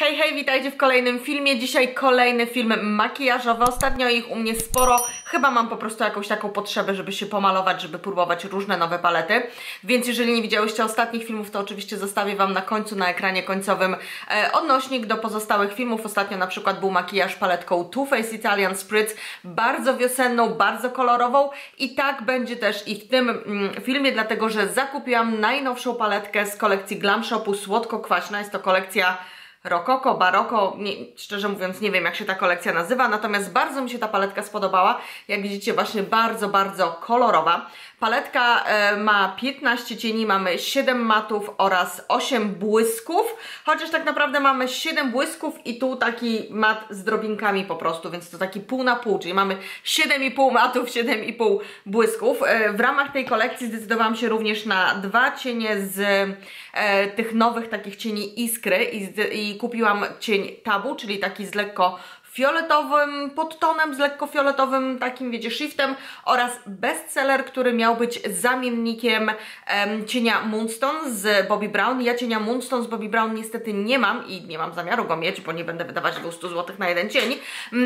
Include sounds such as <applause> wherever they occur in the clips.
Hej, hej, witajcie w kolejnym filmie. Dzisiaj kolejny film makijażowy. Ostatnio ich u mnie sporo. Chyba mam po prostu jakąś taką potrzebę, żeby się pomalować, żeby próbować różne nowe palety. Więc jeżeli nie widziałyście ostatnich filmów, to oczywiście zostawię Wam na końcu, na ekranie końcowym e, odnośnik do pozostałych filmów. Ostatnio na przykład był makijaż paletką Too Faced Italian Spritz. Bardzo wiosenną, bardzo kolorową. I tak będzie też i w tym mm, filmie, dlatego że zakupiłam najnowszą paletkę z kolekcji Glam Shopu Słodko-Kwaśna. Jest to kolekcja rokoko, baroko, nie, szczerze mówiąc nie wiem jak się ta kolekcja nazywa, natomiast bardzo mi się ta paletka spodobała. Jak widzicie właśnie bardzo, bardzo kolorowa. Paletka e, ma 15 cieni, mamy 7 matów oraz 8 błysków, chociaż tak naprawdę mamy 7 błysków i tu taki mat z drobinkami po prostu, więc to taki pół na pół, czyli mamy 7,5 matów, 7,5 błysków. E, w ramach tej kolekcji zdecydowałam się również na dwa cienie z e, tych nowych takich cieni Iskry i, kupiłam cień Tabu, czyli taki z lekko fioletowym podtonem, z lekko fioletowym takim, wiecie, shiftem oraz bestseller, który miał być zamiennikiem um, cienia Moonstone z Bobbi Brown. Ja cienia Moonstone z Bobbi Brown niestety nie mam i nie mam zamiaru go mieć, bo nie będę wydawać 200 zł na jeden cień.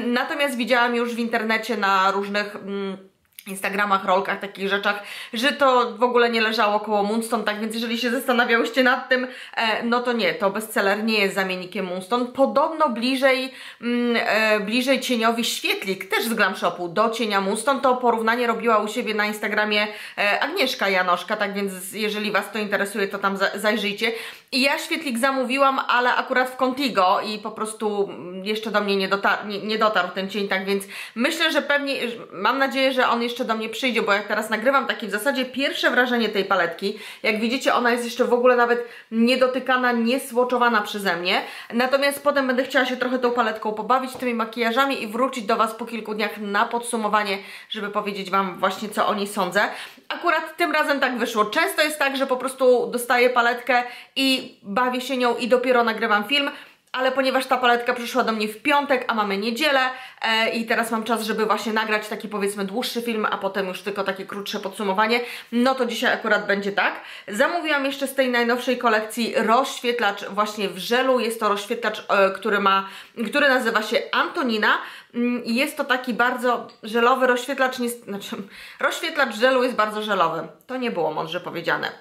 Natomiast widziałam już w internecie na różnych... Mm, Instagramach, rolkach, takich rzeczach, że to w ogóle nie leżało koło Moonstone, tak więc jeżeli się zastanawiałyście nad tym, e, no to nie, to bestseller nie jest zamiennikiem Moonstone. Podobno bliżej, mm, e, bliżej cieniowi świetlik, też z Glam Shopu, do cienia Moonstone. To porównanie robiła u siebie na Instagramie e, Agnieszka Janoszka, tak więc jeżeli Was to interesuje, to tam za zajrzyjcie. I ja świetlik zamówiłam, ale akurat w Contigo i po prostu jeszcze do mnie nie dotarł, nie, nie dotarł ten cień, tak więc myślę, że pewnie, mam nadzieję, że on jeszcze jeszcze do mnie przyjdzie, bo jak teraz nagrywam takie w zasadzie pierwsze wrażenie tej paletki, jak widzicie ona jest jeszcze w ogóle nawet niedotykana, niesłoczowana przeze mnie, natomiast potem będę chciała się trochę tą paletką pobawić, tymi makijażami i wrócić do Was po kilku dniach na podsumowanie, żeby powiedzieć Wam właśnie co o niej sądzę. Akurat tym razem tak wyszło. Często jest tak, że po prostu dostaję paletkę i bawię się nią i dopiero nagrywam film, ale ponieważ ta paletka przyszła do mnie w piątek, a mamy niedzielę e, i teraz mam czas, żeby właśnie nagrać taki powiedzmy dłuższy film, a potem już tylko takie krótsze podsumowanie, no to dzisiaj akurat będzie tak. Zamówiłam jeszcze z tej najnowszej kolekcji rozświetlacz właśnie w żelu, jest to rozświetlacz, e, który ma, który nazywa się Antonina, mm, jest to taki bardzo żelowy rozświetlacz, nie, znaczy <laughs> rozświetlacz żelu jest bardzo żelowy, to nie było mądrze powiedziane.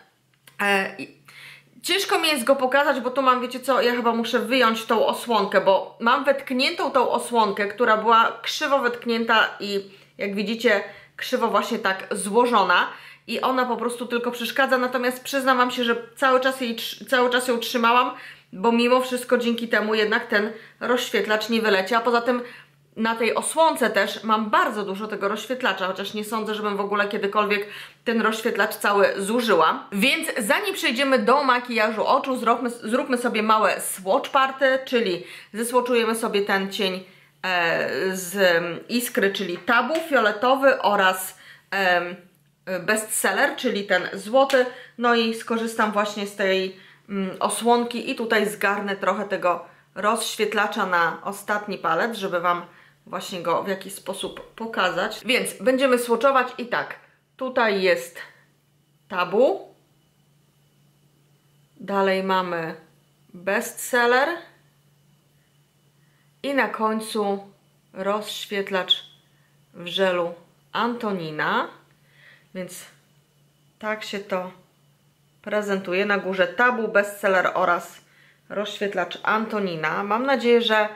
E, Ciężko mi jest go pokazać, bo tu mam, wiecie co, ja chyba muszę wyjąć tą osłonkę, bo mam wetkniętą tą osłonkę, która była krzywo wetknięta i jak widzicie krzywo właśnie tak złożona i ona po prostu tylko przeszkadza, natomiast przyznam Wam się, że cały czas, jej, cały czas ją trzymałam, bo mimo wszystko dzięki temu jednak ten rozświetlacz nie wyleci, a poza tym na tej osłonce też mam bardzo dużo tego rozświetlacza, chociaż nie sądzę, żebym w ogóle kiedykolwiek ten rozświetlacz cały zużyła. Więc zanim przejdziemy do makijażu oczu, zróbmy, zróbmy sobie małe swatch party, czyli zesłoczujemy sobie ten cień e, z iskry, czyli tabu fioletowy oraz e, bestseller, czyli ten złoty. No i skorzystam właśnie z tej mm, osłonki i tutaj zgarnę trochę tego rozświetlacza na ostatni palet, żeby Wam właśnie go w jakiś sposób pokazać. Więc będziemy swatchować i tak, tutaj jest tabu, dalej mamy bestseller i na końcu rozświetlacz w żelu Antonina, więc tak się to prezentuje. Na górze tabu, bestseller oraz rozświetlacz Antonina. Mam nadzieję, że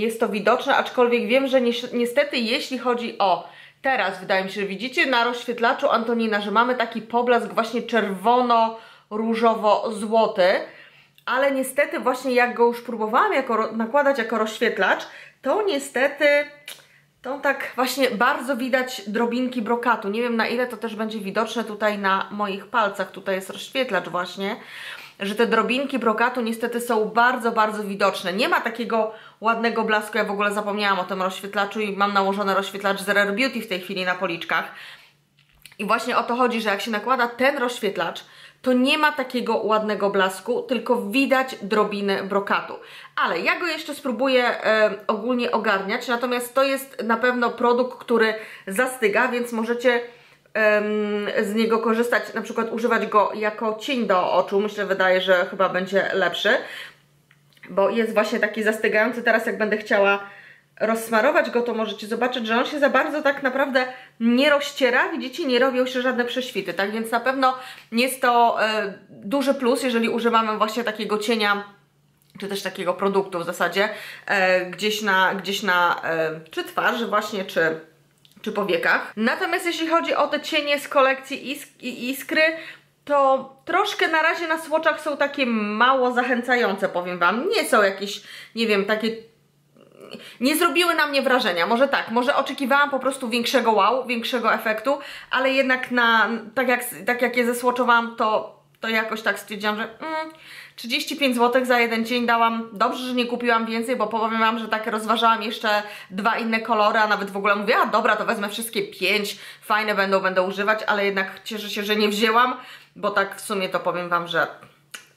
jest to widoczne, aczkolwiek wiem, że ni niestety jeśli chodzi o teraz, wydaje mi się, że widzicie na rozświetlaczu Antonina, że mamy taki poblask właśnie czerwono-różowo-złoty, ale niestety właśnie jak go już próbowałam jako, nakładać jako rozświetlacz, to niestety to tak właśnie bardzo widać drobinki brokatu. Nie wiem na ile to też będzie widoczne tutaj na moich palcach. Tutaj jest rozświetlacz właśnie że te drobinki brokatu niestety są bardzo, bardzo widoczne. Nie ma takiego ładnego blasku, ja w ogóle zapomniałam o tym rozświetlaczu i mam nałożony rozświetlacz z Rare Beauty w tej chwili na policzkach. I właśnie o to chodzi, że jak się nakłada ten rozświetlacz, to nie ma takiego ładnego blasku, tylko widać drobiny brokatu. Ale ja go jeszcze spróbuję e, ogólnie ogarniać, natomiast to jest na pewno produkt, który zastyga, więc możecie z niego korzystać, na przykład używać go jako cień do oczu, myślę, wydaje, że chyba będzie lepszy. bo jest właśnie taki zastygający. Teraz jak będę chciała rozsmarować go, to możecie zobaczyć, że on się za bardzo tak naprawdę nie rozciera, widzicie, nie robią się żadne prześwity, tak więc na pewno jest to e, duży plus, jeżeli używamy właśnie takiego cienia czy też takiego produktu w zasadzie e, gdzieś na, gdzieś na e, czy twarzy właśnie, czy, czy powiekach. Natomiast jeśli chodzi o te cienie z kolekcji isk Iskry, to troszkę na razie na słoczach są takie mało zachęcające, powiem Wam. Nie są jakieś, nie wiem, takie nie zrobiły na mnie wrażenia. Może tak, może oczekiwałam po prostu większego wow, większego efektu, ale jednak na, tak jak, tak jak je zesłoczowałam, to, to jakoś tak stwierdziłam, że mm, 35 zł za jeden dzień dałam. Dobrze, że nie kupiłam więcej, bo powiem Wam, że tak rozważałam jeszcze dwa inne kolory, a nawet w ogóle mówię, a dobra, to wezmę wszystkie pięć, fajne będą, będę używać, ale jednak cieszę się, że nie wzięłam, bo tak w sumie to powiem Wam, że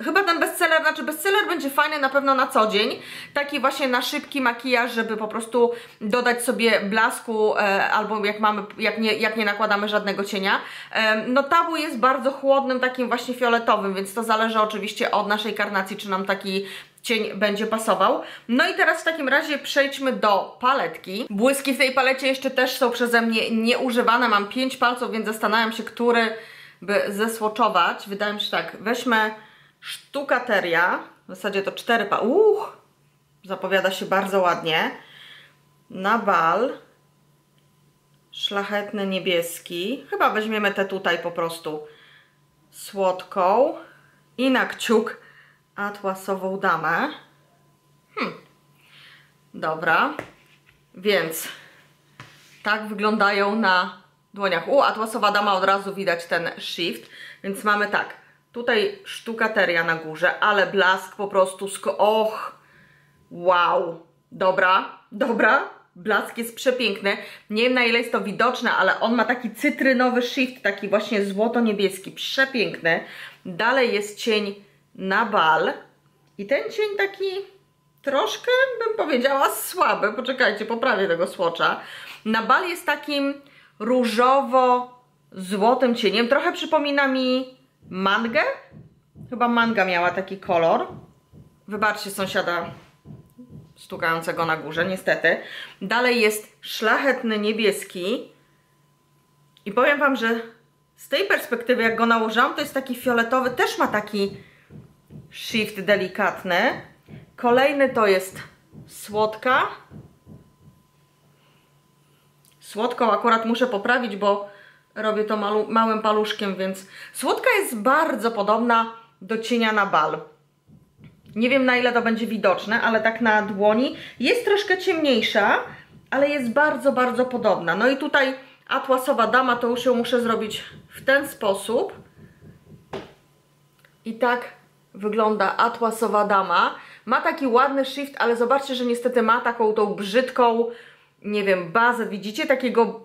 Chyba ten bestseller, znaczy bestseller będzie fajny na pewno na co dzień, taki właśnie na szybki makijaż, żeby po prostu dodać sobie blasku e, albo jak mamy, jak nie, jak nie nakładamy żadnego cienia. E, no tabu jest bardzo chłodnym, takim właśnie fioletowym, więc to zależy oczywiście od naszej karnacji, czy nam taki cień będzie pasował. No i teraz w takim razie przejdźmy do paletki. Błyski w tej palecie jeszcze też są przeze mnie nieużywane, mam 5 palców, więc zastanawiam się, który by zesłoczować. Wydaje mi się tak, weźmy Sztukateria, w zasadzie to cztery pa... Uch, zapowiada się bardzo ładnie. Na bal. Szlachetny niebieski. Chyba weźmiemy tę tutaj po prostu słodką. I na kciuk atłasową damę. Hmm. Dobra. Więc tak wyglądają na dłoniach. U, atłasowa dama od razu widać ten shift. Więc mamy tak Tutaj sztukateria na górze, ale blask po prostu sko... Och! Wow! Dobra, dobra. Blask jest przepiękny. Nie wiem na ile jest to widoczne, ale on ma taki cytrynowy shift, taki właśnie złoto-niebieski. Przepiękny. Dalej jest cień na bal. I ten cień taki troszkę, bym powiedziała, słaby. Poczekajcie, poprawię tego słocza. Na bal jest takim różowo-złotym cieniem. Trochę przypomina mi mangę. Chyba manga miała taki kolor. Wybaczcie sąsiada stukającego na górze, niestety. Dalej jest szlachetny niebieski. I powiem Wam, że z tej perspektywy, jak go nałożyłam, to jest taki fioletowy, też ma taki shift delikatny. Kolejny to jest słodka. Słodką akurat muszę poprawić, bo robię to małym paluszkiem, więc słodka jest bardzo podobna do cienia na bal. Nie wiem na ile to będzie widoczne, ale tak na dłoni jest troszkę ciemniejsza, ale jest bardzo, bardzo podobna. No i tutaj atłasowa dama, to już ją muszę zrobić w ten sposób. I tak wygląda atłasowa dama. Ma taki ładny shift, ale zobaczcie, że niestety ma taką tą brzydką, nie wiem, bazę, widzicie? Takiego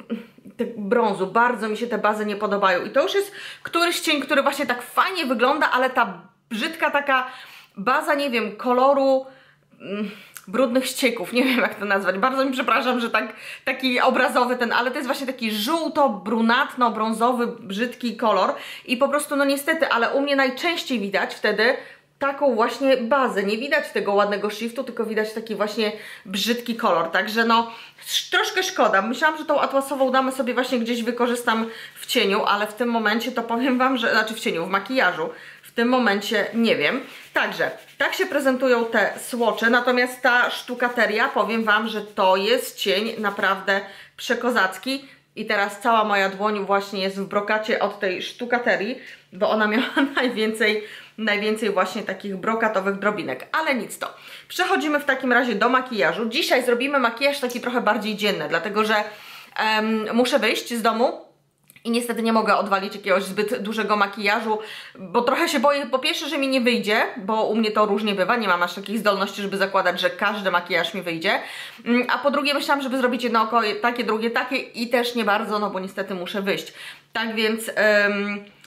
brązu. Bardzo mi się te bazy nie podobają. I to już jest któryś cień, który właśnie tak fajnie wygląda, ale ta brzydka taka baza, nie wiem, koloru mm, brudnych ścieków, nie wiem jak to nazwać. Bardzo mi przepraszam, że tak, taki obrazowy ten, ale to jest właśnie taki żółto-brunatno-brązowy, brzydki kolor. I po prostu, no niestety, ale u mnie najczęściej widać wtedy taką właśnie bazę. Nie widać tego ładnego shiftu, tylko widać taki właśnie brzydki kolor. Także no, troszkę szkoda. Myślałam, że tą atłasową damę sobie właśnie gdzieś wykorzystam w cieniu, ale w tym momencie to powiem Wam, że, znaczy w cieniu, w makijażu, w tym momencie nie wiem. Także, tak się prezentują te słocze, natomiast ta sztukateria, powiem Wam, że to jest cień naprawdę przekozacki. I teraz cała moja dłoń właśnie jest w brokacie od tej sztukaterii, bo ona miała <laughs> najwięcej najwięcej właśnie takich brokatowych drobinek, ale nic to. Przechodzimy w takim razie do makijażu. Dzisiaj zrobimy makijaż taki trochę bardziej dzienny, dlatego że um, muszę wyjść z domu, i niestety nie mogę odwalić jakiegoś zbyt dużego makijażu, bo trochę się boję, po pierwsze, że mi nie wyjdzie, bo u mnie to różnie bywa, nie mam aż takich zdolności, żeby zakładać, że każdy makijaż mi wyjdzie, mm, a po drugie myślałam, żeby zrobić jedno oko takie, drugie takie i też nie bardzo, no bo niestety muszę wyjść. Tak więc...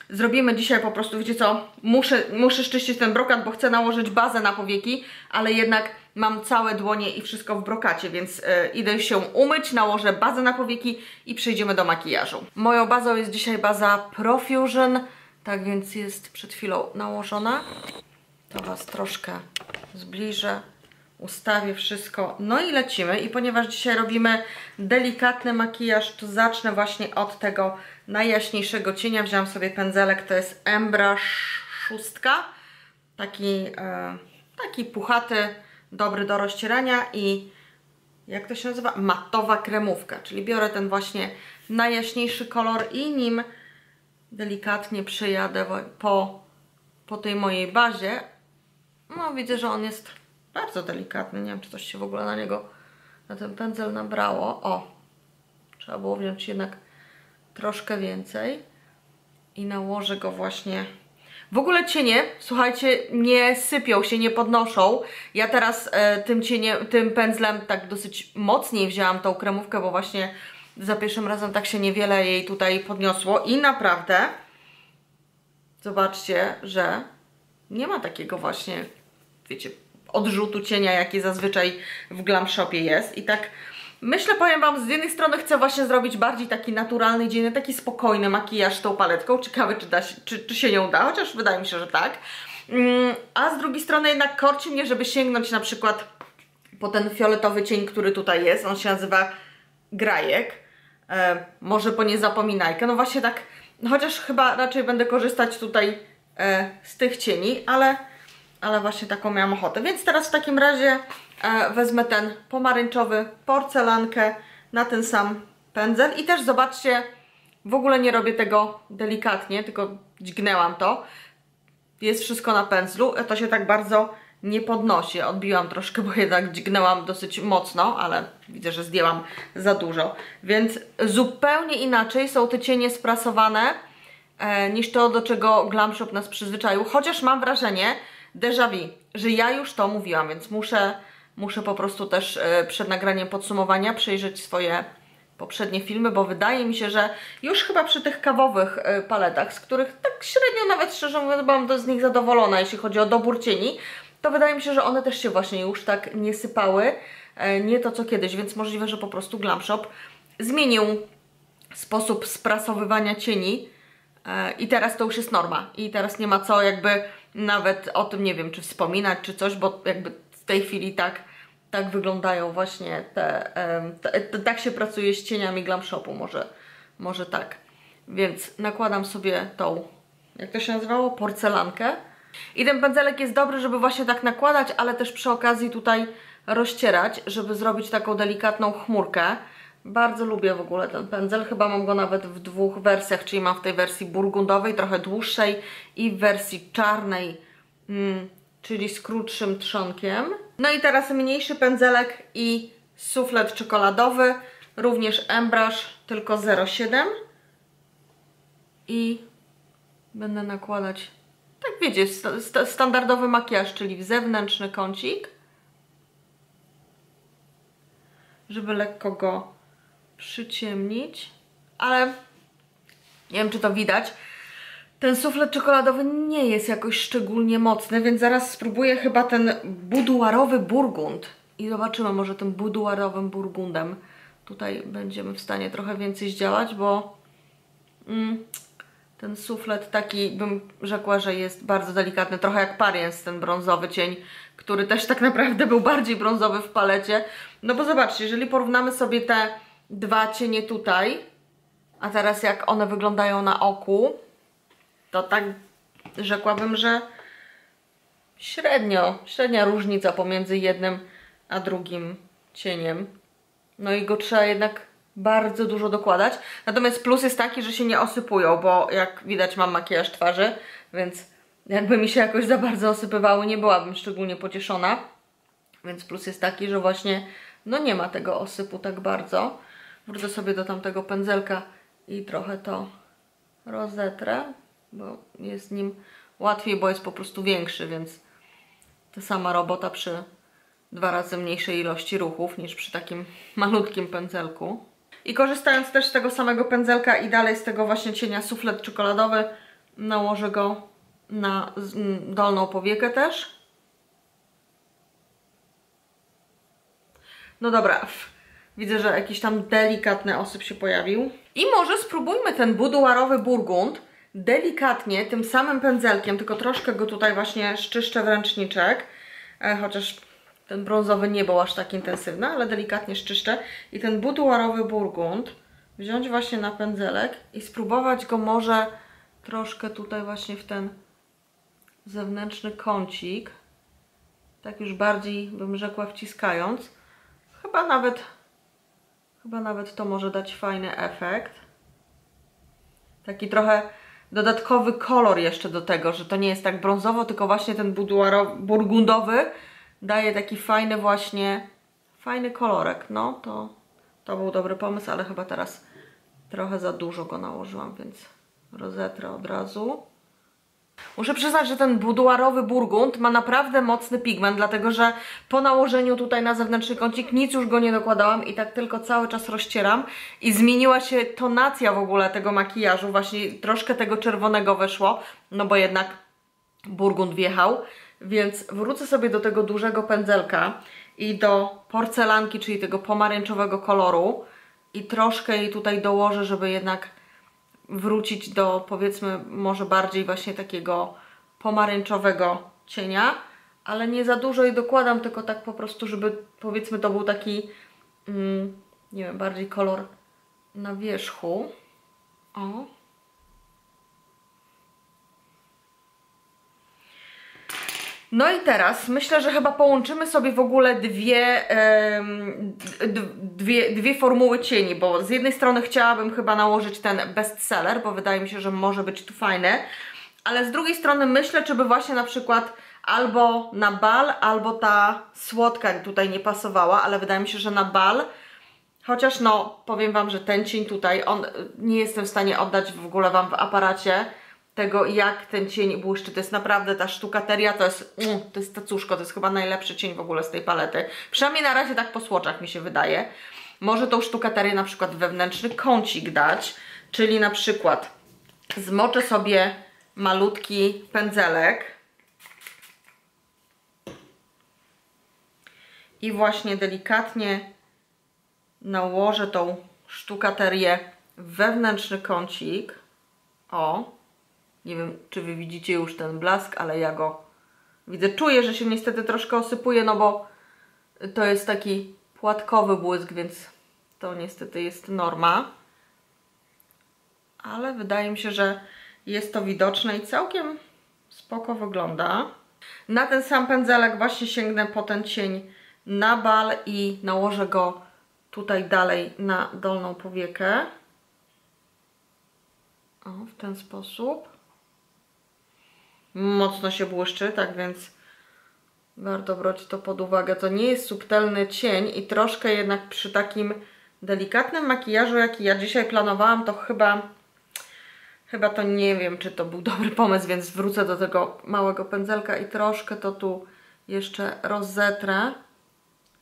Zrobimy dzisiaj po prostu, wiecie co, muszę, muszę szczyścić ten brokat, bo chcę nałożyć bazę na powieki, ale jednak mam całe dłonie i wszystko w brokacie, więc yy, idę się umyć, nałożę bazę na powieki i przejdziemy do makijażu. Moją bazą jest dzisiaj baza Profusion, tak więc jest przed chwilą nałożona. To Was troszkę zbliżę ustawię wszystko. No i lecimy. I ponieważ dzisiaj robimy delikatny makijaż, to zacznę właśnie od tego najjaśniejszego cienia. Wziąłam sobie pędzelek, to jest Embrush szóstka. Taki, e, taki puchaty, dobry do rozcierania i jak to się nazywa? Matowa kremówka. Czyli biorę ten właśnie najjaśniejszy kolor i nim delikatnie przejadę po, po tej mojej bazie. No widzę, że on jest bardzo delikatny. Nie wiem, czy coś się w ogóle na niego, na ten pędzel nabrało. O, trzeba było wziąć jednak troszkę więcej. I nałożę go właśnie... W ogóle cienie, słuchajcie, nie sypią się, nie podnoszą. Ja teraz e, tym cieniem, tym pędzlem tak dosyć mocniej wzięłam tą kremówkę, bo właśnie za pierwszym razem tak się niewiele jej tutaj podniosło i naprawdę zobaczcie, że nie ma takiego właśnie, wiecie, odrzutu cienia, jaki zazwyczaj w Glam Shopie jest i tak myślę, powiem Wam, z jednej strony chcę właśnie zrobić bardziej taki naturalny dzień, taki spokojny makijaż tą paletką, ciekawe czy, da się, czy, czy się nie uda, chociaż wydaje mi się, że tak, mm, a z drugiej strony jednak korci mnie, żeby sięgnąć na przykład po ten fioletowy cień, który tutaj jest, on się nazywa Grajek, e, może po niezapominajkę, no właśnie tak, no chociaż chyba raczej będę korzystać tutaj e, z tych cieni, ale ale właśnie taką miałam ochotę. Więc teraz w takim razie wezmę ten pomarańczowy porcelankę na ten sam pędzel i też zobaczcie, w ogóle nie robię tego delikatnie, tylko dźgnęłam to. Jest wszystko na pędzlu, to się tak bardzo nie podnosi. Odbiłam troszkę, bo jednak dźgnęłam dosyć mocno, ale widzę, że zdjęłam za dużo. Więc zupełnie inaczej są te cienie sprasowane e, niż to, do czego Glam Shop nas przyzwyczaił. Chociaż mam wrażenie, déjà vu, że ja już to mówiłam, więc muszę, muszę po prostu też e, przed nagraniem podsumowania przejrzeć swoje poprzednie filmy, bo wydaje mi się, że już chyba przy tych kawowych e, paletach, z których tak średnio nawet szczerze mówiąc byłam z nich zadowolona, jeśli chodzi o dobór cieni, to wydaje mi się, że one też się właśnie już tak nie sypały, e, nie to co kiedyś, więc możliwe, że po prostu Glam Shop zmienił sposób sprasowywania cieni i teraz to już jest norma. I teraz nie ma co jakby nawet o tym nie wiem, czy wspominać, czy coś, bo jakby w tej chwili tak, tak wyglądają właśnie te, te, te tak się pracuje z cieniami Glam Shopu, może, może tak. Więc nakładam sobie tą, jak to się nazywało, porcelankę. I ten pędzelek jest dobry, żeby właśnie tak nakładać, ale też przy okazji tutaj rozcierać, żeby zrobić taką delikatną chmurkę. Bardzo lubię w ogóle ten pędzel, chyba mam go nawet w dwóch wersjach, czyli mam w tej wersji burgundowej, trochę dłuższej i w wersji czarnej, mm, czyli z krótszym trzonkiem. No i teraz mniejszy pędzelek i suflet czekoladowy, również Embrush, tylko 0,7 i będę nakładać, tak wiecie, st standardowy makijaż, czyli w zewnętrzny kącik, żeby lekko go przyciemnić, ale nie wiem, czy to widać. Ten suflet czekoladowy nie jest jakoś szczególnie mocny, więc zaraz spróbuję chyba ten buduarowy burgund. I zobaczymy, może tym buduarowym burgundem tutaj będziemy w stanie trochę więcej zdziałać, bo mm, ten suflet taki, bym rzekła, że jest bardzo delikatny, trochę jak Pariens, ten brązowy cień, który też tak naprawdę był bardziej brązowy w palecie. No bo zobaczcie, jeżeli porównamy sobie te dwa cienie tutaj, a teraz jak one wyglądają na oku, to tak rzekłabym, że średnio, średnia różnica pomiędzy jednym a drugim cieniem. No i go trzeba jednak bardzo dużo dokładać. Natomiast plus jest taki, że się nie osypują, bo jak widać mam makijaż twarzy, więc jakby mi się jakoś za bardzo osypywały, nie byłabym szczególnie pocieszona. Więc plus jest taki, że właśnie no nie ma tego osypu tak bardzo. Wrócę sobie do tamtego pędzelka i trochę to rozetrę, bo jest nim łatwiej, bo jest po prostu większy, więc ta sama robota przy dwa razy mniejszej ilości ruchów niż przy takim <laughs> malutkim pędzelku. I korzystając też z tego samego pędzelka i dalej z tego właśnie cienia suflet czekoladowy, nałożę go na dolną powiekę też. No dobra, Widzę, że jakiś tam delikatny osyp się pojawił. I może spróbujmy ten buduarowy burgund delikatnie, tym samym pędzelkiem, tylko troszkę go tutaj właśnie szczyszczę w ręczniczek, e, chociaż ten brązowy nie był aż tak intensywny, ale delikatnie szczyszczę. I ten buduarowy burgund wziąć właśnie na pędzelek i spróbować go może troszkę tutaj właśnie w ten zewnętrzny kącik. Tak już bardziej bym rzekła wciskając. Chyba nawet chyba nawet to może dać fajny efekt. Taki trochę dodatkowy kolor jeszcze do tego, że to nie jest tak brązowo, tylko właśnie ten burgundowy daje taki fajny właśnie, fajny kolorek. No, to, to był dobry pomysł, ale chyba teraz trochę za dużo go nałożyłam, więc rozetrę od razu. Muszę przyznać, że ten buduarowy burgund ma naprawdę mocny pigment, dlatego że po nałożeniu tutaj na zewnętrzny kącik nic już go nie dokładałam i tak tylko cały czas rozcieram. I zmieniła się tonacja w ogóle tego makijażu, właśnie troszkę tego czerwonego weszło, no bo jednak burgund wjechał, więc wrócę sobie do tego dużego pędzelka i do porcelanki, czyli tego pomarańczowego koloru i troszkę jej tutaj dołożę, żeby jednak wrócić do powiedzmy może bardziej właśnie takiego pomarańczowego cienia, ale nie za dużo jej dokładam, tylko tak po prostu, żeby powiedzmy to był taki mm, nie wiem, bardziej kolor na wierzchu. O. No i teraz myślę, że chyba połączymy sobie w ogóle dwie, dwie, dwie formuły cieni, bo z jednej strony chciałabym chyba nałożyć ten bestseller, bo wydaje mi się, że może być tu fajny, ale z drugiej strony myślę, czy by właśnie na przykład albo na bal, albo ta słodka tutaj nie pasowała, ale wydaje mi się, że na bal Chociaż no, powiem Wam, że ten cień tutaj, on nie jestem w stanie oddać w ogóle Wam w aparacie, tego, jak ten cień błyszczy. To jest naprawdę ta sztukateria, to jest, mm, to jest tacuszko, to jest chyba najlepszy cień w ogóle z tej palety. Przynajmniej na razie tak po słoczach mi się wydaje. Może tą sztukaterię na przykład wewnętrzny kącik dać, czyli na przykład zmoczę sobie malutki pędzelek i właśnie delikatnie nałożę tą sztukaterię wewnętrzny kącik. O, nie wiem, czy Wy widzicie już ten blask, ale ja go widzę. Czuję, że się niestety troszkę osypuje, no bo to jest taki płatkowy błysk, więc to niestety jest norma. Ale wydaje mi się, że jest to widoczne i całkiem spoko wygląda. Na ten sam pędzelek właśnie sięgnę po ten cień na bal i nałożę go tutaj dalej na dolną powiekę. O, w ten sposób mocno się błyszczy, tak więc warto brać to pod uwagę. To nie jest subtelny cień i troszkę jednak przy takim delikatnym makijażu, jaki ja dzisiaj planowałam, to chyba chyba to nie wiem, czy to był dobry pomysł, więc wrócę do tego małego pędzelka i troszkę to tu jeszcze rozetrę,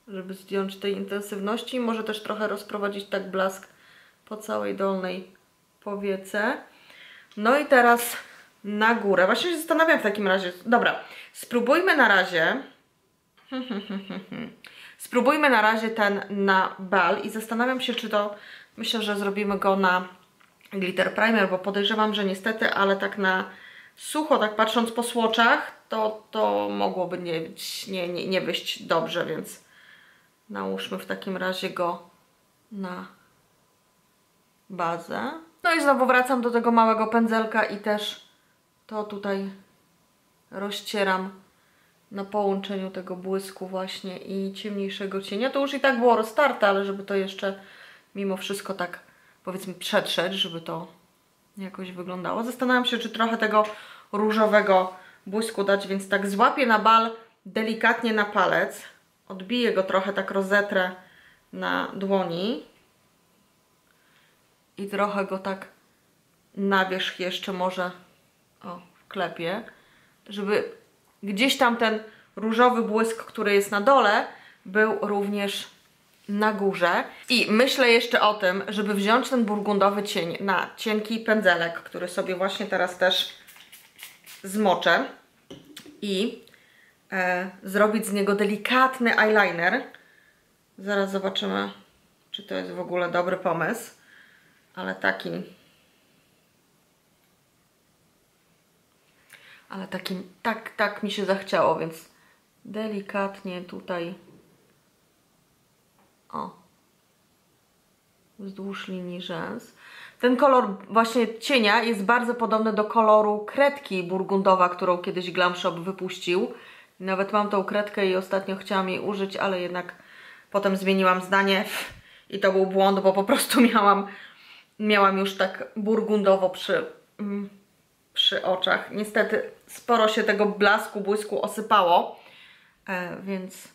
żeby zdjąć tej intensywności może też trochę rozprowadzić tak blask po całej dolnej powiece. No i teraz na górę. Właśnie się zastanawiam w takim razie. Dobra, spróbujmy na razie. <laughs> spróbujmy na razie ten na bal i zastanawiam się, czy to. Myślę, że zrobimy go na glitter primer, bo podejrzewam, że niestety, ale tak na sucho, tak patrząc po słoczach, to, to mogłoby nie, nie, nie, nie wyjść dobrze, więc nałóżmy w takim razie go na bazę. No i znowu wracam do tego małego pędzelka i też to tutaj rozcieram na połączeniu tego błysku właśnie i ciemniejszego cienia. To już i tak było roztarte, ale żeby to jeszcze mimo wszystko tak powiedzmy przetrzeć, żeby to jakoś wyglądało. Zastanawiam się, czy trochę tego różowego błysku dać, więc tak złapię na bal delikatnie na palec. Odbiję go trochę, tak rozetrę na dłoni. I trochę go tak na wierzch jeszcze może o, wklepię, żeby gdzieś tam ten różowy błysk, który jest na dole, był również na górze. I myślę jeszcze o tym, żeby wziąć ten burgundowy cień na cienki pędzelek, który sobie właśnie teraz też zmoczę i e, zrobić z niego delikatny eyeliner. Zaraz zobaczymy, czy to jest w ogóle dobry pomysł, ale taki ale takim, tak, tak mi się zachciało, więc delikatnie tutaj o wzdłuż linii rzęs. Ten kolor właśnie cienia jest bardzo podobny do koloru kredki burgundowa, którą kiedyś Glam Shop wypuścił. Nawet mam tą kredkę i ostatnio chciałam jej użyć, ale jednak potem zmieniłam zdanie i to był błąd, bo po prostu miałam, miałam już tak burgundowo przy, mm, przy oczach. Niestety sporo się tego blasku, błysku osypało, e, więc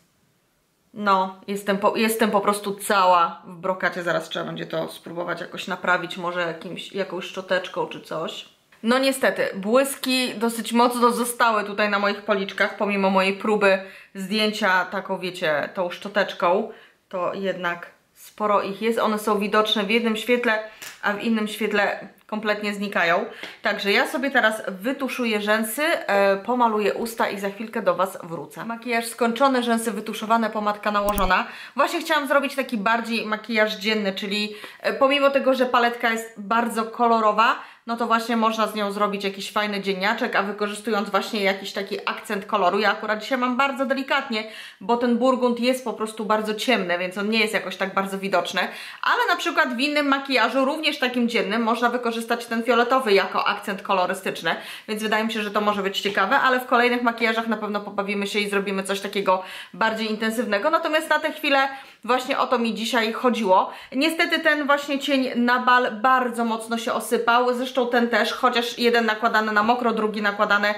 no, jestem po, jestem po prostu cała w brokacie. Zaraz trzeba będzie to spróbować jakoś naprawić, może jakimś, jakąś szczoteczką czy coś. No niestety, błyski dosyć mocno zostały tutaj na moich policzkach, pomimo mojej próby zdjęcia taką, wiecie, tą szczoteczką, to jednak sporo ich jest. One są widoczne w jednym świetle, a w innym świetle kompletnie znikają. Także ja sobie teraz wytuszuję rzęsy, e, pomaluję usta i za chwilkę do Was wrócę. Makijaż skończony, rzęsy wytuszowane, pomadka nałożona. Właśnie chciałam zrobić taki bardziej makijaż dzienny, czyli e, pomimo tego, że paletka jest bardzo kolorowa, no to właśnie można z nią zrobić jakiś fajny dzienniaczek, a wykorzystując właśnie jakiś taki akcent koloru. Ja akurat dzisiaj mam bardzo delikatnie, bo ten burgund jest po prostu bardzo ciemny, więc on nie jest jakoś tak bardzo widoczny, ale na przykład w innym makijażu, również takim dziennym, można wykorzystać ten fioletowy jako akcent kolorystyczny, więc wydaje mi się, że to może być ciekawe, ale w kolejnych makijażach na pewno pobawimy się i zrobimy coś takiego bardziej intensywnego, natomiast na tę chwilę właśnie o to mi dzisiaj chodziło. Niestety ten właśnie cień na bal bardzo mocno się osypał, zresztą ten też, chociaż jeden nakładany na mokro, drugi nakładany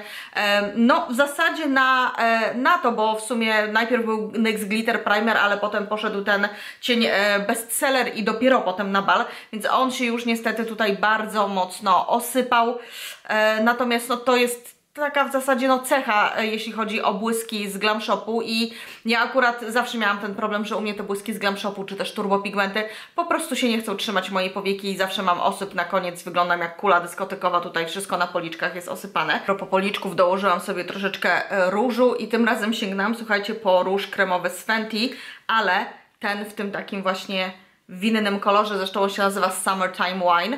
no w zasadzie na, e, na to, bo w sumie najpierw był NYX Glitter Primer, ale potem poszedł ten cień e, bestseller i dopiero potem na bal, więc on się już niestety tutaj bardzo mocno osypał, e, natomiast no to jest taka w zasadzie no cecha, e, jeśli chodzi o błyski z Glam Shopu i ja akurat zawsze miałam ten problem, że u mnie te błyski z Glam Shopu czy też turbopigmenty po prostu się nie chcą trzymać mojej powieki i zawsze mam osyp na koniec, wyglądam jak kula dyskotekowa, tutaj wszystko na policzkach jest osypane. Propos policzków dołożyłam sobie troszeczkę e, różu i tym razem sięgnęłam, słuchajcie, po róż kremowy z Fenty, ale ten w tym takim właśnie winnym kolorze, zresztą on się nazywa Summertime Wine.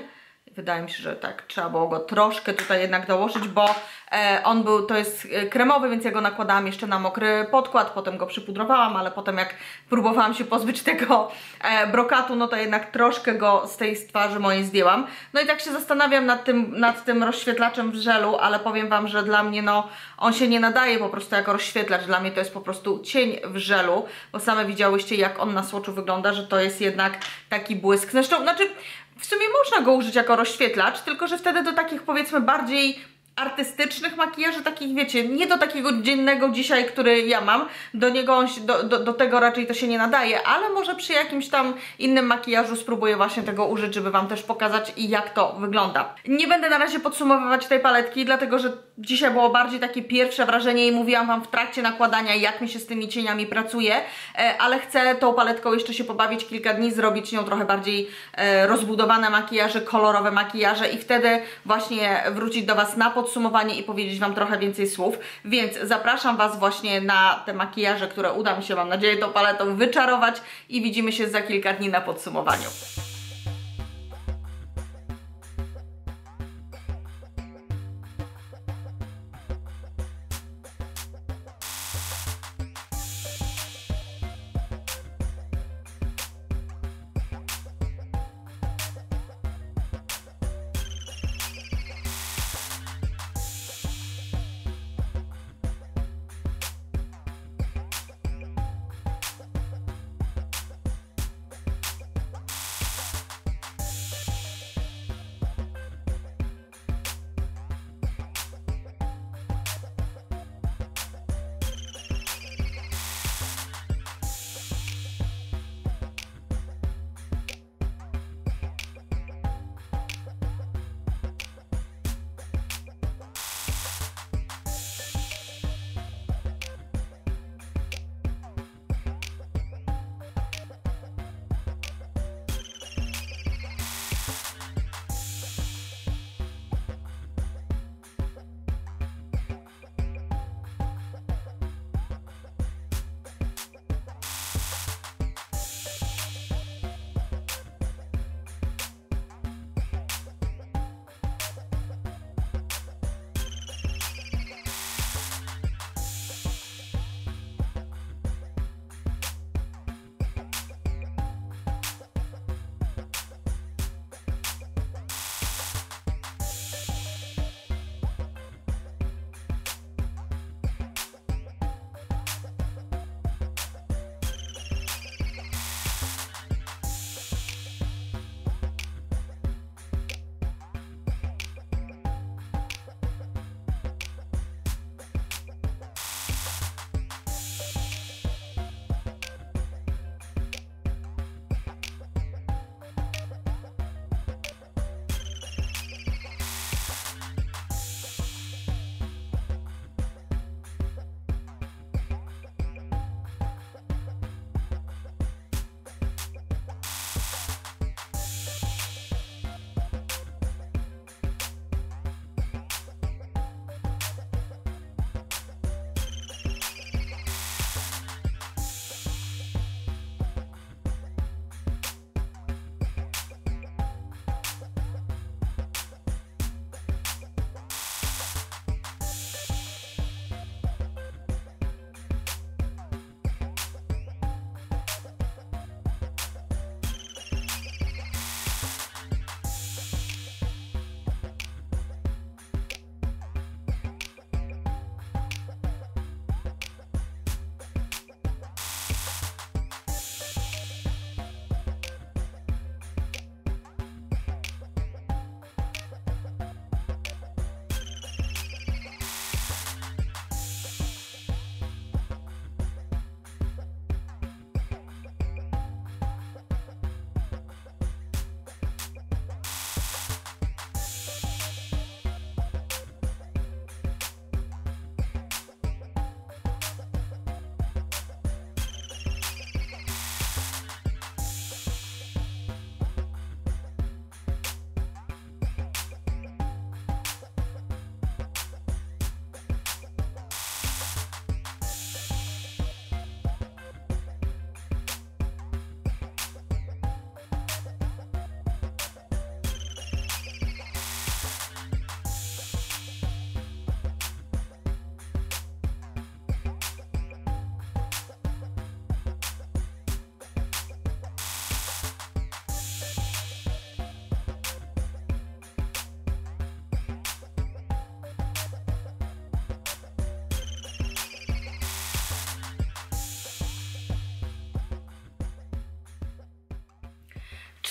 Wydaje mi się, że tak, trzeba było go troszkę tutaj jednak dołożyć, bo E, on był, to jest e, kremowy, więc ja go nakładałam jeszcze na mokry podkład, potem go przypudrowałam, ale potem jak próbowałam się pozbyć <laughs> tego e, brokatu, no to jednak troszkę go z tej twarzy mojej zdjęłam. No i tak się zastanawiam nad tym, nad tym rozświetlaczem w żelu, ale powiem Wam, że dla mnie no on się nie nadaje po prostu jako rozświetlacz, dla mnie to jest po prostu cień w żelu, bo same widziałyście jak on na słoczu wygląda, że to jest jednak taki błysk. Zresztą, znaczy w sumie można go użyć jako rozświetlacz, tylko że wtedy do takich powiedzmy bardziej artystycznych makijaży, takich wiecie, nie do takiego dziennego dzisiaj, który ja mam, do niego do, do, do, tego raczej to się nie nadaje, ale może przy jakimś tam innym makijażu spróbuję właśnie tego użyć, żeby Wam też pokazać i jak to wygląda. Nie będę na razie podsumowywać tej paletki, dlatego że dzisiaj było bardziej takie pierwsze wrażenie i mówiłam Wam w trakcie nakładania, jak mi się z tymi cieniami pracuje, e, ale chcę tą paletką jeszcze się pobawić kilka dni, zrobić nią trochę bardziej e, rozbudowane makijaże, kolorowe makijaże i wtedy właśnie wrócić do Was na podsumowanie i powiedzieć Wam trochę więcej słów, więc zapraszam Was właśnie na te makijaże, które uda mi się, mam nadzieję, tą paletą wyczarować i widzimy się za kilka dni na podsumowaniu.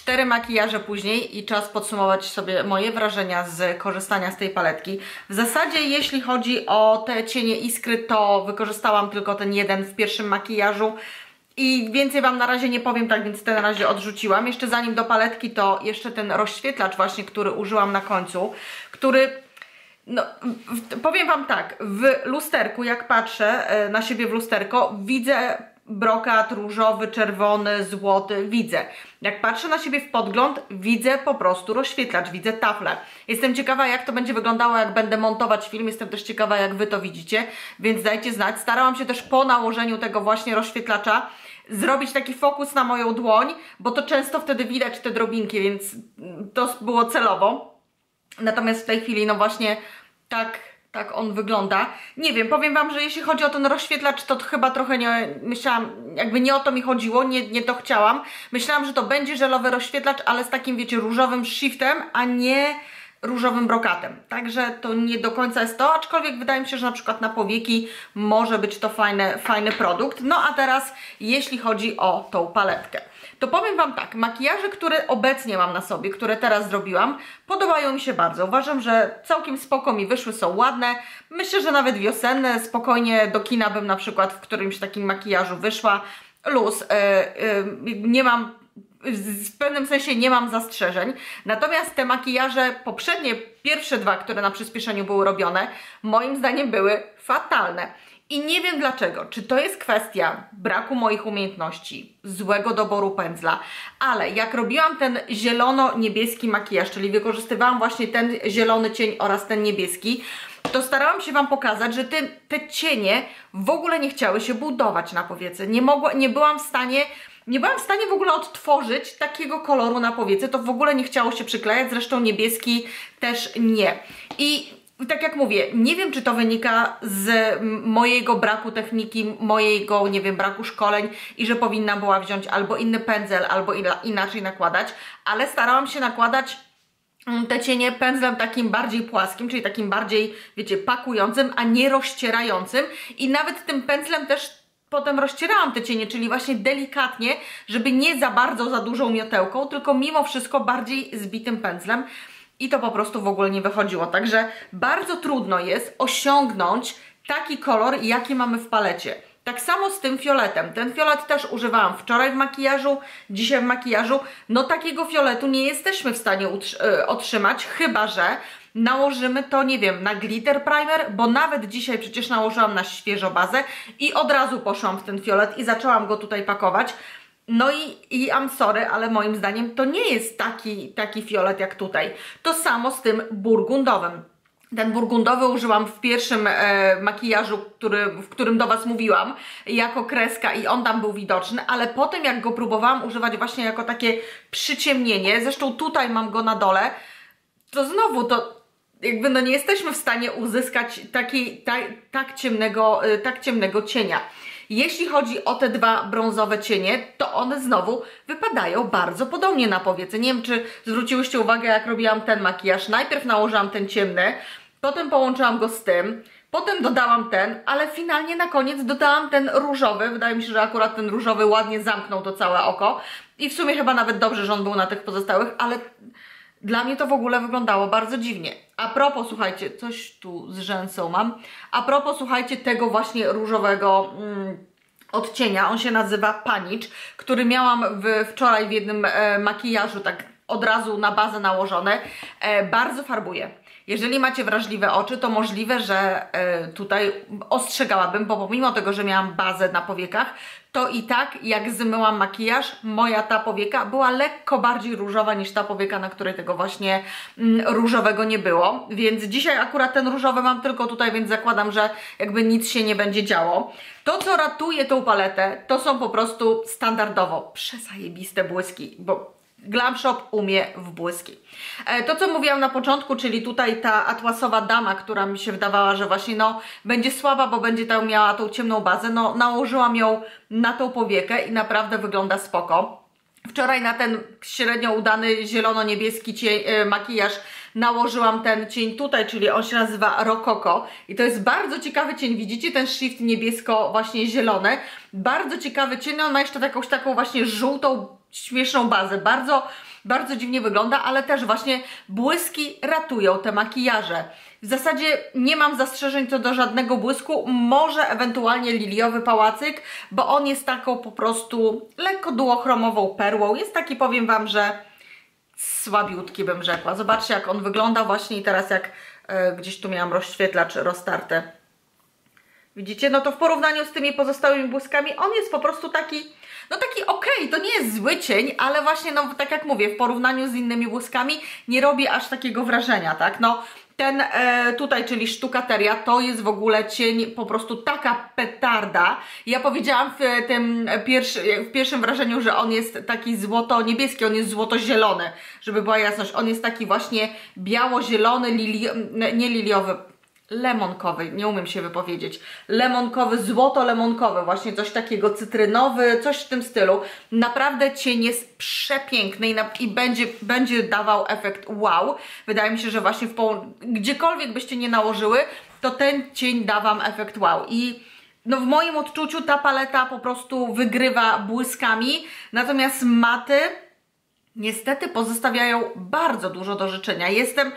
Cztery makijaże później i czas podsumować sobie moje wrażenia z korzystania z tej paletki. W zasadzie jeśli chodzi o te cienie iskry, to wykorzystałam tylko ten jeden w pierwszym makijażu. I więcej Wam na razie nie powiem, tak więc ten na razie odrzuciłam. Jeszcze zanim do paletki, to jeszcze ten rozświetlacz właśnie, który użyłam na końcu, który... No, powiem Wam tak, w lusterku, jak patrzę e, na siebie w lusterko, widzę brokat różowy, czerwony, złoty, widzę. Jak patrzę na siebie w podgląd, widzę po prostu rozświetlacz, widzę taflę. Jestem ciekawa, jak to będzie wyglądało, jak będę montować film. Jestem też ciekawa, jak Wy to widzicie, więc dajcie znać. Starałam się też po nałożeniu tego właśnie rozświetlacza zrobić taki fokus na moją dłoń, bo to często wtedy widać te drobinki, więc to było celowo. Natomiast w tej chwili, no właśnie tak tak on wygląda. Nie wiem, powiem Wam, że jeśli chodzi o ten rozświetlacz, to chyba trochę nie myślałam, jakby nie o to mi chodziło, nie, nie to chciałam. Myślałam, że to będzie żelowy rozświetlacz, ale z takim, wiecie, różowym shiftem, a nie różowym brokatem. Także to nie do końca jest to, aczkolwiek wydaje mi się, że na przykład na powieki może być to fajny, fajny produkt. No a teraz, jeśli chodzi o tą paletkę to powiem Wam tak, makijaże, które obecnie mam na sobie, które teraz zrobiłam, podobają mi się bardzo. Uważam, że całkiem spoko mi wyszły, są ładne. Myślę, że nawet wiosenne, spokojnie do kina bym na przykład w którymś takim makijażu wyszła. Luz, yy, yy, nie mam w pewnym sensie nie mam zastrzeżeń. Natomiast te makijaże, poprzednie, pierwsze dwa, które na przyspieszeniu były robione, moim zdaniem były fatalne. I nie wiem dlaczego, czy to jest kwestia braku moich umiejętności, złego doboru pędzla, ale jak robiłam ten zielono-niebieski makijaż, czyli wykorzystywałam właśnie ten zielony cień oraz ten niebieski, to starałam się Wam pokazać, że te, te cienie w ogóle nie chciały się budować na powiece. Nie, mogła, nie byłam w stanie nie byłam w stanie w ogóle odtworzyć takiego koloru na powiece, to w ogóle nie chciało się przyklejać, zresztą niebieski też nie. I tak jak mówię, nie wiem, czy to wynika z mojego braku techniki, mojego, nie wiem, braku szkoleń i że powinna była wziąć albo inny pędzel, albo inaczej nakładać, ale starałam się nakładać mm, te cienie pędzlem takim bardziej płaskim, czyli takim bardziej, wiecie, pakującym, a nie rozcierającym. I nawet tym pędzlem też potem rozcierałam te cienie, czyli właśnie delikatnie, żeby nie za bardzo za dużą miotełką, tylko mimo wszystko bardziej zbitym pędzlem i to po prostu w ogóle nie wychodziło. Także bardzo trudno jest osiągnąć taki kolor, jaki mamy w palecie. Tak samo z tym fioletem. Ten fiolet też używałam wczoraj w makijażu, dzisiaj w makijażu. No takiego fioletu nie jesteśmy w stanie e, otrzymać, chyba że nałożymy to, nie wiem, na glitter primer, bo nawet dzisiaj przecież nałożyłam na świeżo bazę i od razu poszłam w ten fiolet i zaczęłam go tutaj pakować. No i, i I'm sorry, ale moim zdaniem to nie jest taki, taki fiolet jak tutaj. To samo z tym burgundowym. Ten burgundowy użyłam w pierwszym e, makijażu, który, w którym do Was mówiłam, jako kreska i on tam był widoczny, ale potem jak go próbowałam używać właśnie jako takie przyciemnienie, zresztą tutaj mam go na dole, to znowu to jakby no nie jesteśmy w stanie uzyskać takiej, tak, tak, ciemnego, e, tak ciemnego cienia. Jeśli chodzi o te dwa brązowe cienie, to one znowu wypadają bardzo podobnie na powiece. Nie wiem, czy zwróciłyście uwagę, jak robiłam ten makijaż. Najpierw nałożyłam ten ciemny, potem połączyłam go z tym, potem dodałam ten, ale finalnie na koniec dodałam ten różowy. Wydaje mi się, że akurat ten różowy ładnie zamknął to całe oko. I w sumie chyba nawet dobrze, że on był na tych pozostałych, ale dla mnie to w ogóle wyglądało bardzo dziwnie. A propos, słuchajcie, coś tu z rzęsą mam. A propos, słuchajcie, tego właśnie różowego mm, odcienia, on się nazywa Panicz, który miałam w, wczoraj w jednym e, makijażu, tak od razu na bazę nałożone. E, bardzo farbuje. Jeżeli macie wrażliwe oczy, to możliwe, że e, tutaj ostrzegałabym, bo pomimo tego, że miałam bazę na powiekach, to i tak jak zmyłam makijaż, moja ta powieka była lekko bardziej różowa niż ta powieka, na której tego właśnie mm, różowego nie było. Więc dzisiaj akurat ten różowy mam tylko tutaj, więc zakładam, że jakby nic się nie będzie działo. To, co ratuje tą paletę, to są po prostu standardowo przesajebiste błyski, bo Glam Shop umie w błyski. E, to, co mówiłam na początku, czyli tutaj ta atłasowa dama, która mi się wydawała, że właśnie no, będzie słaba, bo będzie tam miała tą ciemną bazę, no nałożyłam ją na tą powiekę i naprawdę wygląda spoko. Wczoraj na ten średnio udany zielono-niebieski e, makijaż nałożyłam ten cień tutaj, czyli on się nazywa Rococo i to jest bardzo ciekawy cień, widzicie ten shift niebiesko właśnie zielony, bardzo ciekawy cień, on ma jeszcze jakąś taką właśnie żółtą, śmieszną bazę, bardzo, bardzo dziwnie wygląda, ale też właśnie błyski ratują te makijaże. W zasadzie nie mam zastrzeżeń co do żadnego błysku, może ewentualnie liliowy pałacyk, bo on jest taką po prostu lekko duochromową perłą. Jest taki, powiem Wam, że słabiutki bym rzekła. Zobaczcie jak on wygląda właśnie i teraz jak e, gdzieś tu miałam rozświetlacz roztarte. Widzicie? No to w porównaniu z tymi pozostałymi błyskami on jest po prostu taki, no taki okej, okay, to nie jest zły cień, ale właśnie no tak jak mówię, w porównaniu z innymi błyskami nie robi aż takiego wrażenia, tak? No ten e, tutaj, czyli sztukateria, to jest w ogóle cień, po prostu taka petarda. Ja powiedziałam w tym pierwszy, w pierwszym wrażeniu, że on jest taki złoto-niebieski, on jest złoto-zielony, żeby była jasność. On jest taki właśnie biało-zielony, lili, nie liliowy, lemonkowy, nie umiem się wypowiedzieć, lemonkowy, złoto-lemonkowy, właśnie coś takiego, cytrynowy, coś w tym stylu. Naprawdę cień jest przepiękny i, na, i będzie, będzie dawał efekt wow. Wydaje mi się, że właśnie w gdziekolwiek byście nie nałożyły, to ten cień da Wam efekt wow. I no w moim odczuciu ta paleta po prostu wygrywa błyskami, natomiast maty niestety pozostawiają bardzo dużo do życzenia. Jestem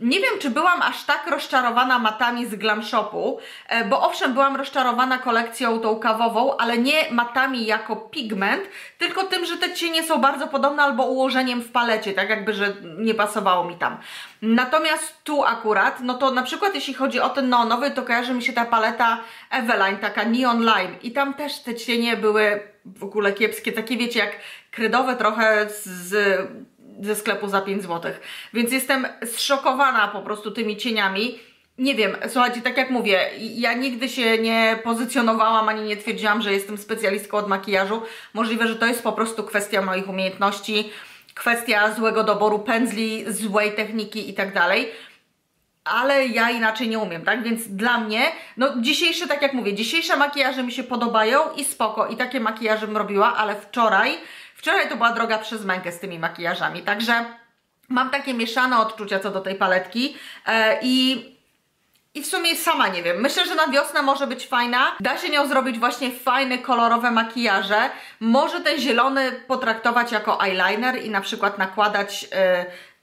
nie wiem, czy byłam aż tak rozczarowana matami z Glam Shopu, e, bo owszem, byłam rozczarowana kolekcją tą kawową, ale nie matami jako pigment, tylko tym, że te cienie są bardzo podobne albo ułożeniem w palecie, tak jakby, że nie pasowało mi tam. Natomiast tu akurat, no to na przykład jeśli chodzi o ten neonowy, to kojarzy mi się ta paleta Eveline, taka Neon Lime i tam też te cienie były w ogóle kiepskie, takie wiecie, jak kredowe trochę z ze sklepu za 5 zł. Więc jestem zszokowana po prostu tymi cieniami. Nie wiem, słuchajcie, tak jak mówię, ja nigdy się nie pozycjonowałam ani nie twierdziłam, że jestem specjalistką od makijażu. Możliwe, że to jest po prostu kwestia moich umiejętności, kwestia złego doboru pędzli, złej techniki i tak dalej ale ja inaczej nie umiem, tak? Więc dla mnie, no dzisiejsze, tak jak mówię, dzisiejsze makijaże mi się podobają i spoko, i takie makijaże bym robiła, ale wczoraj Wczoraj to była droga przez mękę z tymi makijażami, także mam takie mieszane odczucia co do tej paletki e, i i w sumie sama nie wiem. Myślę, że na wiosnę może być fajna. Da się nią zrobić właśnie fajne, kolorowe makijaże. Może ten zielony potraktować jako eyeliner i na przykład nakładać yy,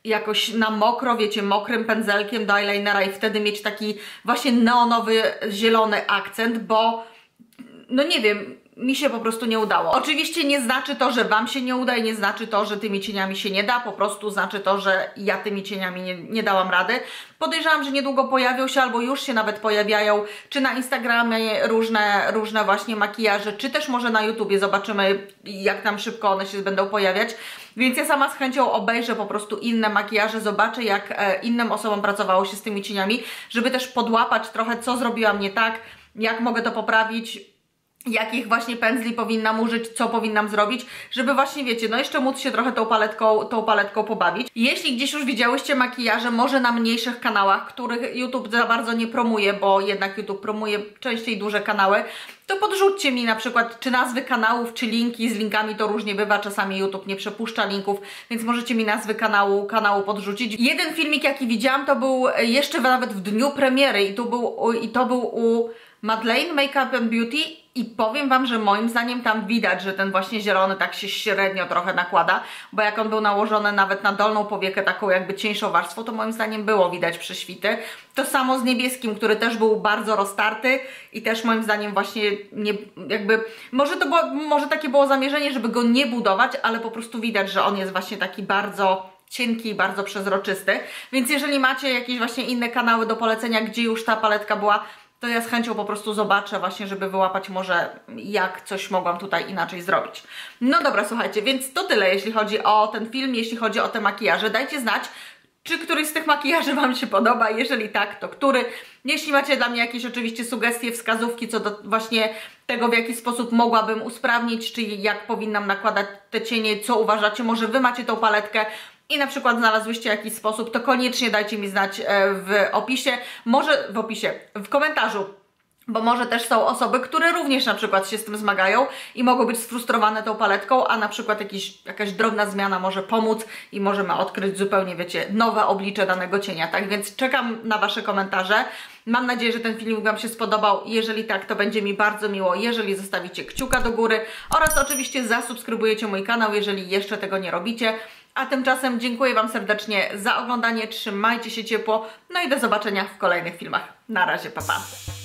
jakoś na mokro, wiecie, mokrym pędzelkiem do eyelinera i wtedy mieć taki właśnie neonowy, zielony akcent, bo no nie wiem, mi się po prostu nie udało. Oczywiście nie znaczy to, że Wam się nie uda i nie znaczy to, że tymi cieniami się nie da, po prostu znaczy to, że ja tymi cieniami nie, nie dałam rady. Podejrzewam, że niedługo pojawią się albo już się nawet pojawiają, czy na Instagramie różne, różne właśnie makijaże, czy też może na YouTubie zobaczymy, jak tam szybko one się będą pojawiać. Więc ja sama z chęcią obejrzę po prostu inne makijaże, zobaczę jak e, innym osobom pracowało się z tymi cieniami, żeby też podłapać trochę, co zrobiłam nie tak, jak mogę to poprawić, jakich właśnie pędzli powinnam użyć, co powinnam zrobić, żeby właśnie, wiecie, no jeszcze móc się trochę tą paletką, tą paletką pobawić. Jeśli gdzieś już widziałyście makijaże, może na mniejszych kanałach, których YouTube za bardzo nie promuje, bo jednak YouTube promuje częściej duże kanały, to podrzućcie mi na przykład czy nazwy kanałów, czy linki, z linkami to różnie bywa, czasami YouTube nie przepuszcza linków, więc możecie mi nazwy kanału, kanału podrzucić. Jeden filmik jaki widziałam to był jeszcze nawet w dniu premiery i, tu był, i to był u Madeleine Makeup and Beauty i powiem Wam, że moim zdaniem tam widać, że ten właśnie zielony tak się średnio trochę nakłada, bo jak on był nałożony nawet na dolną powiekę taką jakby cieńszą warstwą, to moim zdaniem było widać prześwity. To samo z niebieskim, który też był bardzo roztarty i też moim zdaniem właśnie nie, jakby, może to było, może takie było zamierzenie, żeby go nie budować, ale po prostu widać, że on jest właśnie taki bardzo cienki i bardzo przezroczysty, więc jeżeli macie jakieś właśnie inne kanały do polecenia, gdzie już ta paletka była to ja z chęcią po prostu zobaczę właśnie, żeby wyłapać może jak coś mogłam tutaj inaczej zrobić. No dobra, słuchajcie, więc to tyle, jeśli chodzi o ten film, jeśli chodzi o te makijaże. Dajcie znać, czy któryś z tych makijaży Wam się podoba, jeżeli tak, to który. Jeśli macie dla mnie jakieś oczywiście sugestie, wskazówki co do właśnie tego, w jaki sposób mogłabym usprawnić, czy jak powinnam nakładać te cienie, co uważacie, może Wy macie tą paletkę, i na przykład znalazłyście jakiś sposób, to koniecznie dajcie mi znać e, w opisie, może w opisie, w komentarzu Bo może też są osoby, które również na przykład się z tym zmagają i mogą być sfrustrowane tą paletką, a na przykład jakiś, jakaś drobna zmiana może pomóc i możemy odkryć zupełnie, wiecie, nowe oblicze danego cienia. Tak więc czekam na Wasze komentarze. Mam nadzieję, że ten filmik Wam się spodobał. Jeżeli tak, to będzie mi bardzo miło, jeżeli zostawicie kciuka do góry oraz oczywiście zasubskrybujecie mój kanał, jeżeli jeszcze tego nie robicie. A tymczasem dziękuję Wam serdecznie za oglądanie, trzymajcie się ciepło, no i do zobaczenia w kolejnych filmach. Na razie, pa pa!